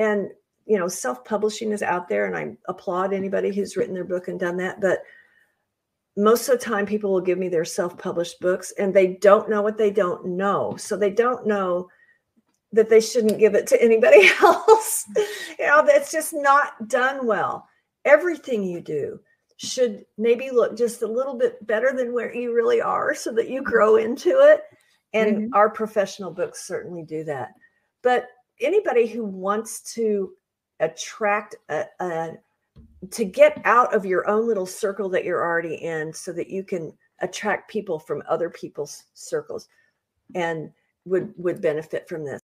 and you know self-publishing is out there and i applaud anybody who's written their book and done that but most of the time people will give me their self-published books and they don't know what they don't know. So they don't know that they shouldn't give it to anybody else. You know that's just not done well. Everything you do should maybe look just a little bit better than where you really are so that you grow into it and mm-hmm. our professional books certainly do that. But anybody who wants to attract a, a to get out of your own little circle that you're already in so that you can attract people from other people's circles and would would benefit from this